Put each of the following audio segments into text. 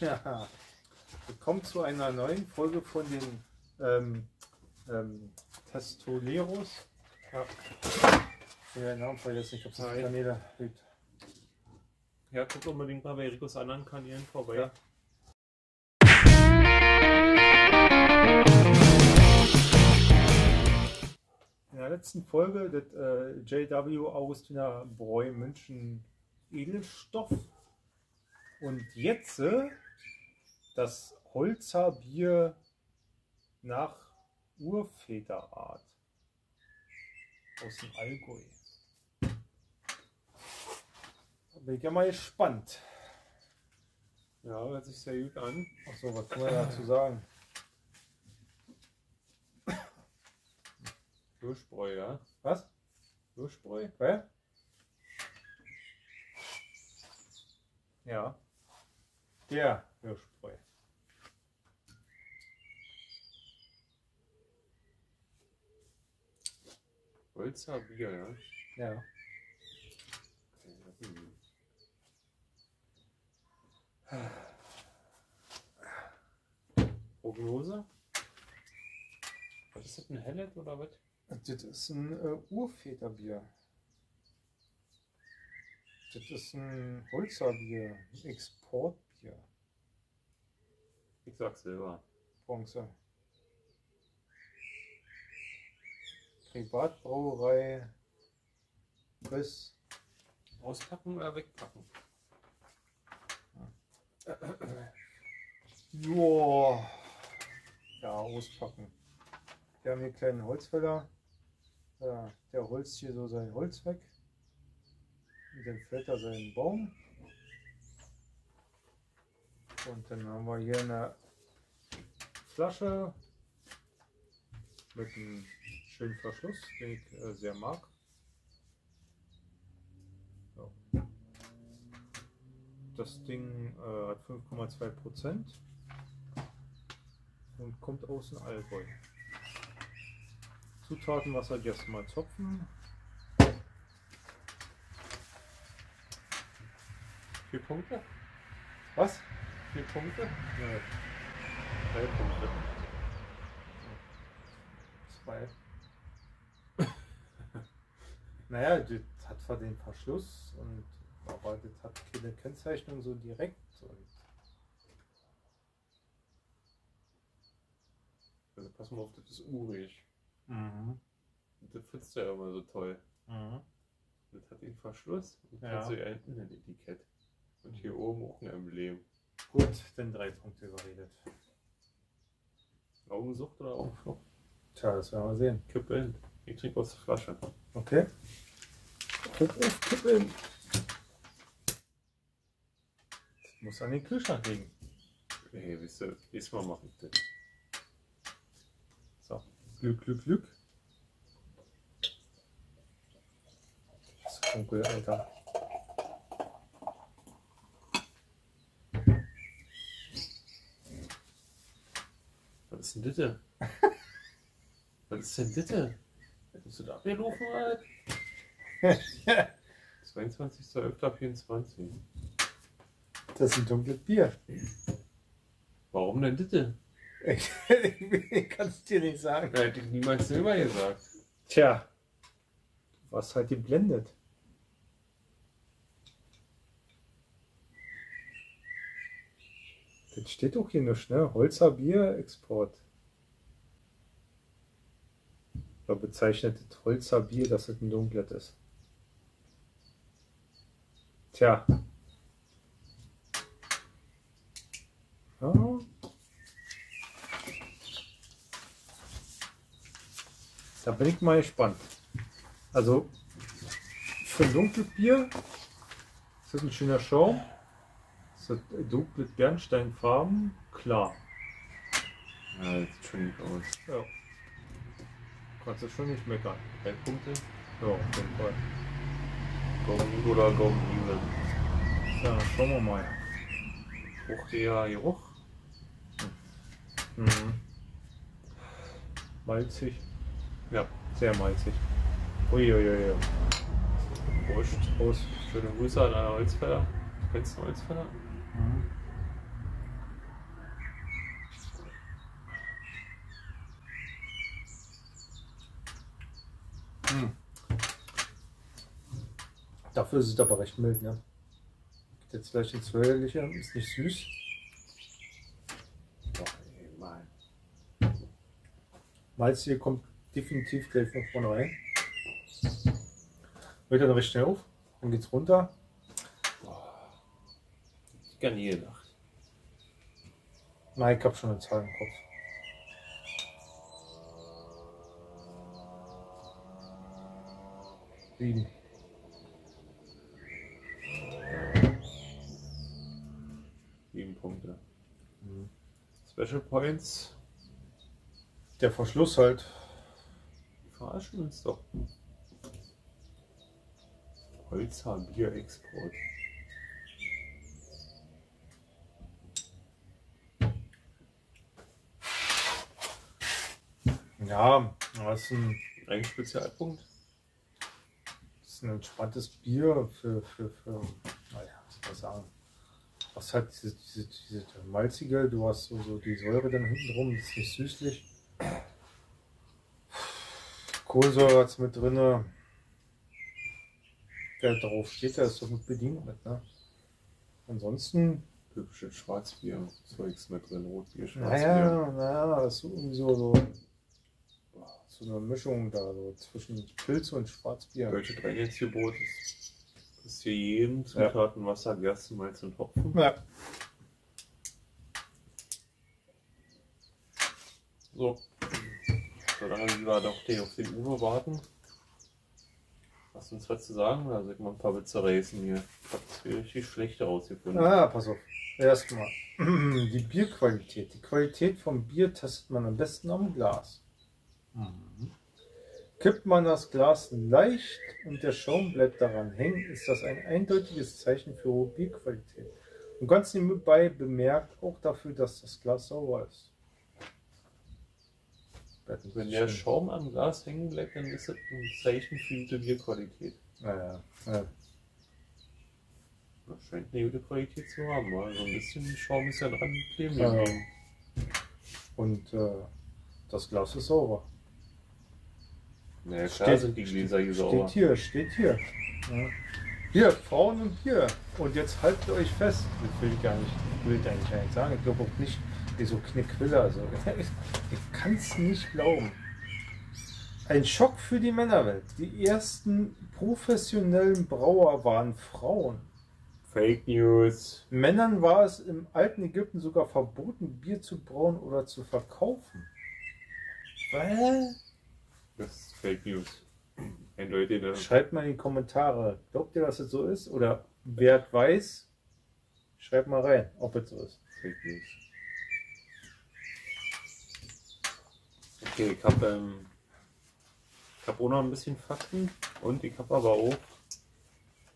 Ja, willkommen zu einer neuen Folge von den ähm, ähm, Testoleros. Ja. Ja, Namen vergessen, ich glaube, das Hi. Kanäle gibt. Ja, guckt unbedingt mal bei Ricos anderen Kanälen vorbei. Ja. In der letzten Folge das äh, JW Augustiner Bräu München Edelstoff. Und jetzt äh, das Holzer Bier nach Urväterart aus dem Allgäu. Da bin ich ja mal gespannt. Ja, hört sich sehr gut an. Achso, was kann man dazu sagen? Hirschbräu, ja. Was? Hirschbräu? Hä? Ja. Der Hirschbräu. Holzer Bier, ja. Ja. Prognose? Was ist das, ein Hellet oder was? Das ist ein äh, Urväterbier. Das ist ein Holzerbier, ein Exportbier, Ich sag Silber. Bronze. Privatbrauerei bis Auspacken oder wegpacken? Joa. Ja, auspacken. Wir haben hier einen kleinen Holzfäller. Ja, der holzt hier so sein Holz weg. Und dann fällt er seinen Baum. Und dann haben wir hier eine Flasche mit einem schönen Verschluss, den ich äh, sehr mag. So. Das Ding äh, hat 5,2 Prozent und kommt aus dem Allgäu. Zutaten, was jetzt mal zopfen. Vier Punkte? Was? Vier Punkte? Ja, Drei Punkte. zwei. Naja, das hat zwar den Verschluss und aber das hat keine Kennzeichnung so direkt Also pass mal auf, das ist urig. mhm. Das findest du ja immer so toll. Mhm. Das hat den Verschluss und Ja. ja. so ein Innenetikett. Und hier oben auch ein Emblem. Gut, dann drei Punkte überredet. Augensucht oder Augenflucht? Tja, das werden wir sehen. Kippeln. Ich trinke aus der Flasche. Okay. Hoch auf kippeln. Das muss an den Kühlschrank liegen. Hey, wisst ihr, diesmal mache ich das. So, Glück, Glück, Glück. Das ist dunkel, Alter. Was ist denn das? Was ist denn das? Bist du da abgelaufen, Alter? 22.11.24. Das ist ein dunkles Bier. Warum denn das? ich kann es dir nicht sagen. Da hätte ich niemals Silber gesagt. Tja, du warst halt geblendet. Das steht doch hier nicht, ne? Holzer Bier Export. Da bezeichnet Holzer Bier, dass es ein dunkles ist. Tja. Ja. Da bin ich mal gespannt. Also für ein dunkles Bier ist das ein schöner Schaum. Ist das dunkles Bernsteinfarben? Klar. Ja, das sieht schon aus. Ja. Kannst du schon nicht meckern. Drei Punkte. Ja, auf jeden Fall. Gaumen oder Gaumen Ja, dann schauen wir mal. Hochreher Geruch. Mhm. Malzig. Ja. Sehr malzig. Uiuiui. Prost. Prost. Schöne Grüße an alle Holzfäller. Kennst du Holzfäller? Mhm. Dafür ist es aber recht mild, ne? Geht jetzt vielleicht ins Säuerliche, ist nicht süß. Mann. Malz hier kommt definitiv gleich von vorne rein. Hört dann recht schnell auf, dann geht's runter. Ich gar nie gedacht. Nein, ich hab schon eine Zahl im Kopf. Sieben. Sieben Punkte. Special Points. Der Verschluss halt. Die verarschen uns doch. Holzer Bierexport. Ja, das ist ein, Ein Spezialpunkt. Ist ein entspanntes Bier für, für, für naja, was soll man sagen. Du hast halt diese, diese, diese malzige, du hast so, so die Säure dann hinten drum, das ist nicht süßlich. Kohlensäure hat's mit drin. Wer drauf steht, der ist so gut bedient mit, ne? Ansonsten, Typisches Schwarzbier. Zeugs mit drin. Rotbier, Schwarzbier. naja, naja, das ist irgendwie so, so, so eine Mischung da, so zwischen Pilz und Schwarzbier. Deutsche Reinheitsgebot ist, ist hier jedem Zutaten Wasser, Gerstenmalz und Hopfen. Ja. So. Solange wir doch den auf den Uwe warten. Hast du uns was zu sagen? Soll ich mal ein paar Witze racen hier? Ich hab's hier richtig schlecht rausgefunden. Ah, pass auf. Erstmal. Die Bierqualität. Die Qualität vom Bier testet man am besten am Glas. Kippt man das Glas leicht und der Schaum bleibt daran hängen, ist das ein eindeutiges Zeichen für hohe Bierqualität. Und ganz nebenbei bemerkt auch dafür, dass das Glas sauber ist. Wenn der Schaum am Glas hängen bleibt, dann ist das ein Zeichen für gute Bierqualität. Naja, ja. Das scheint eine gute Qualität zu haben. Also ein bisschen Schaum ist ja dran kleben Ja. Und äh, das Glas ist sauber. Naja, klar Steht- sind die Gläser hier sauber. Steht hier, steht hier. Ja. Hier, Frauen und Bier. Und jetzt haltet euch fest. Das will ich gar nicht, will ich eigentlich gar nicht sagen. Ich glaube auch nicht, wie so Knickwille. Also, ich, ich kann es nicht glauben. Ein Schock für die Männerwelt. Die ersten professionellen Brauer waren Frauen. Fake News. Männern war es im alten Ägypten sogar verboten, Bier zu brauen oder zu verkaufen. Was? Das ist Fake News. Eindeutig. ne? Schreibt mal in die Kommentare, glaubt ihr, dass es so ist? Oder wer weiß, schreibt mal rein, ob es so ist. Fake News. Okay, ich habe ähm, ich hab auch noch ein bisschen Fakten und ich habe aber auch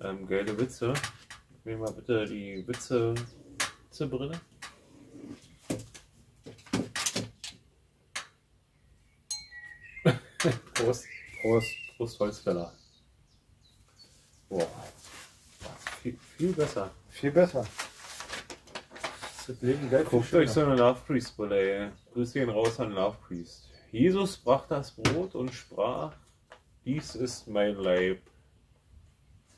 ähm, geile Witze. Mir mal bitte die Witze, Witzebrille. Prost. Prost. Prost Holzfäller. Boah. Viel, viel besser. Viel besser. Das Leben geil. Guckt euch so eine Love Priest Brille, ey. Grüß gehen raus an Love Priest. Jesus brach das Brot und sprach, dies ist mein Leib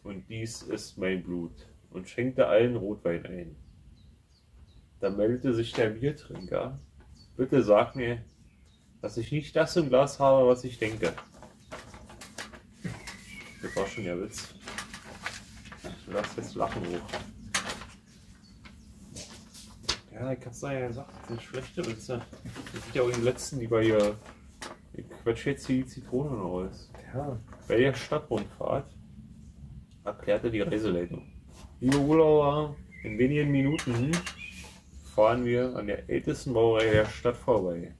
und dies ist mein Blut und schenkte allen Rotwein ein. Da meldete sich der Biertrinker, bitte sag mir, dass ich nicht das im Glas habe, was ich denke. Das war schon der Witz. Du darfst jetzt lachen hoch. Ja, ich hab's da ja gesagt, das sind schlechte Witze. Das sind ja auch die letzten, die bei ihr. Ich quetsche jetzt hier die Zitrone raus. Ja. Bei der Stadtrundfahrt erklärte die Reiseleitung. Liebe Urlauber, in wenigen Minuten fahren wir an der ältesten Brauerei der Stadt vorbei.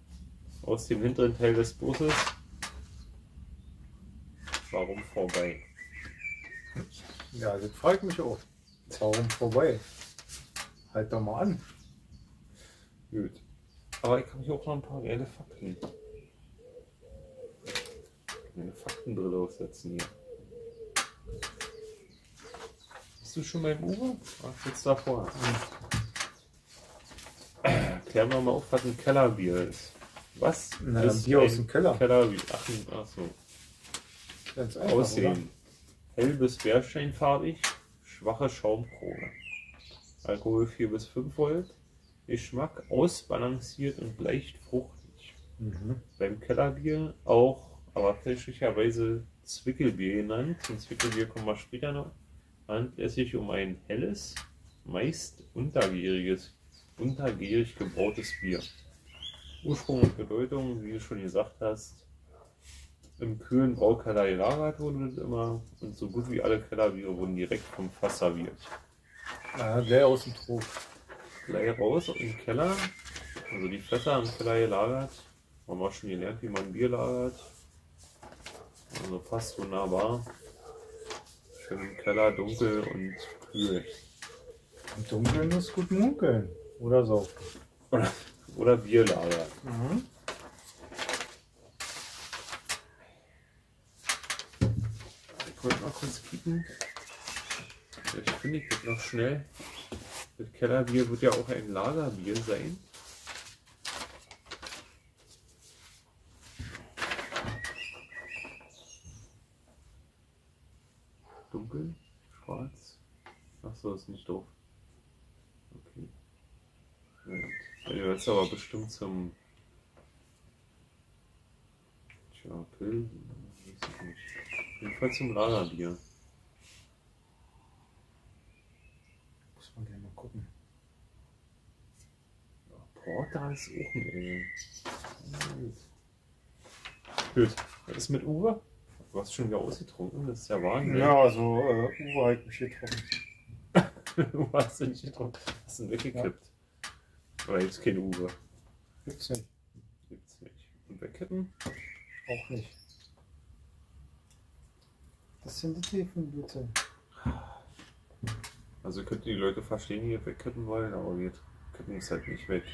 Aus dem hinteren Teil des Busses. Warum vorbei? ja, das fragt mich auch. Warum vorbei? Halt doch mal an. Gut. Aber ich habe hier auch noch ein paar geile Fakten. Meine Faktenbrille aufsetzen hier. Bist du schon beim Uwe? Ach, jetzt davor. Klären wir mal auf, was ein Kellerbier ist. Was Na, ist Bier aus dem Keller. Kellerbier? Ach, ach so. Ganz einfach, Aussehen. Hell bis bärsteinfarbig, schwache Schaumkrone. Alkohol 4 bis 5 Volt. Geschmack ausbalanciert und leicht fruchtig. oder? Mhm. Beim Kellerbier auch, aber fälschlicherweise Zwickelbier genannt. Zum Zwickelbier kommen wir später noch. Handelt es sich um ein helles, meist untergäriges, untergärig gebrautes Bier. Ursprung und Bedeutung, wie du schon gesagt hast, im kühlen Braukeller gelagert wurde immer und so gut wie alle Kellerbiere wurden direkt vom Fass serviert. Ja, gleich aus dem Trog. Gleich raus im Keller, also die Fässer im Keller gelagert. Haben wir schon gelernt, wie man Bier lagert. Also passt wunderbar. Schön im Keller, dunkel und kühl. Im Dunkeln ist gut munkeln. Oder so. Oder, oder Bier lagern. Mhm. Ich wollte mal kurz kicken. Vielleicht finde ich das noch schnell. Das Kellerbier wird ja auch ein Lagerbier sein. Dunkel, schwarz. Ach so, ist nicht doof. Okay. Ja, Ja, jetzt aber bestimmt zum. Tja, Pillen. Weiß ich nicht. Jedenfalls zum Lagerbier. Muss man gerne mal gucken. Porter ist auch ein Ale. Gut. Was ist mit Uwe? Du hast schon wieder ausgetrunken, das ist ja Wahnsinn. Ja, also äh, Uwe hat mich getroffen. du hast ihn nicht getrunken. Hast ihn weggekippt. Aber jetzt kein Uwe. Gibt's nicht. Gibt's nicht. Und wegkippen? Auch nicht. Das sind die Tiefenblüte. Also könnten die Leute verstehen, die hier wegkippen wollen, aber wir kippen es halt nicht weg.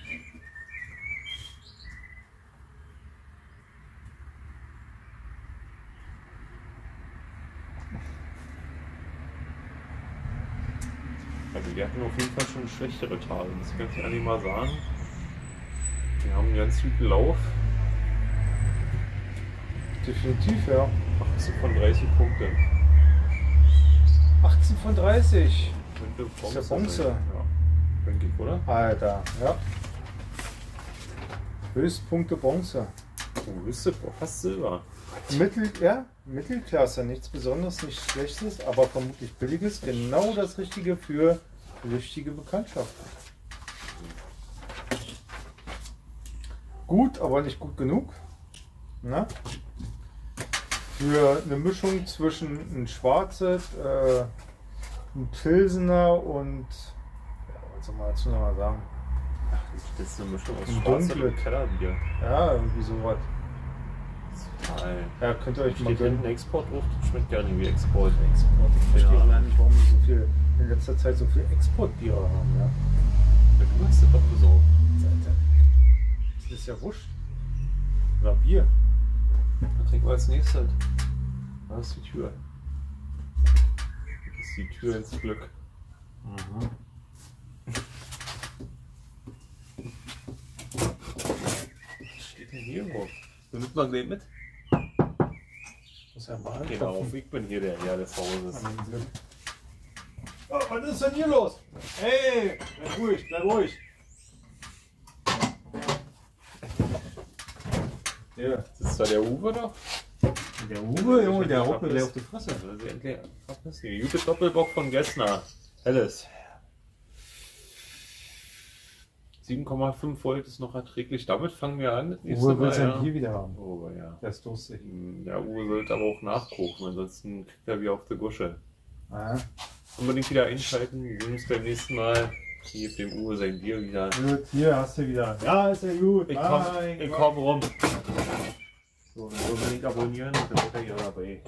Wir hatten auf jeden Fall schon schlechtere Tage, das kann ich eigentlich mal sagen. Wir haben einen ganz guten Lauf. Definitiv, ja. 18 von 30 Punkte. 18 von 30. Könnte Ist ja Bronze. sein. Ja. Denke ich, oder? Alter, ja. Höchstpunkte Bronze. Oh, fast Silber. Mittel, ja, Mittelklasse, nichts Besonderes, nichts Schlechtes, aber vermutlich Billiges. Genau das Richtige für richtige Bekanntschaften. Gut, aber nicht gut genug. Na? Für eine Mischung zwischen ein Schwarzes, äh, ein Pilsener und, ja, was soll man dazu noch mal sagen? Das ist eine Mischung aus Schwarz und Kellerbier. Ja, irgendwie sowas. Total. Ja, könnt ihr euch mal Steht gönnen. hinten Export drauf, das schmeckt gar nicht wie Export. Export. Ich verstehe Ja. nicht, warum so viel in letzter Zeit so viel Exportbiere haben. Ja. Du hast es doch besorgt. Das ist ja wurscht. Oder Bier. Dann trinken wir als nächstes. Da ist die Tür. Das ist die Tür ins Glück. Was steht denn hier drauf? Nimmt man den mit? Muss ja mal Genau, ich bin hier der Herr des Hauses. Oh, was ist denn hier los? Hey, bleib ruhig, bleib ruhig. Ja, Das ist zwar der Uwe doch. der Uwe, Junge, der mir gleich auf die Fresse. Endlich abpassen. Die gute Doppelbock von Gessner. Helles. 7,5 Volt ist noch erträglich. Damit fangen wir an. Uwe will sein ja. Bier wieder haben. Oh, ja. Der ist durstig. Der Uwe sollte aber auch nachkochen, ansonsten kriegt er wie auf der Gusche. Ah, Unbedingt wieder einschalten. Wir sehen uns beim nächsten Mal. Hier dem Uwe sein Bier wieder. gut, hier hast du wieder. Ja, ist ja gut. Ich komm, ich komm rum. So, unbedingt abonnieren, dann er hier dabei.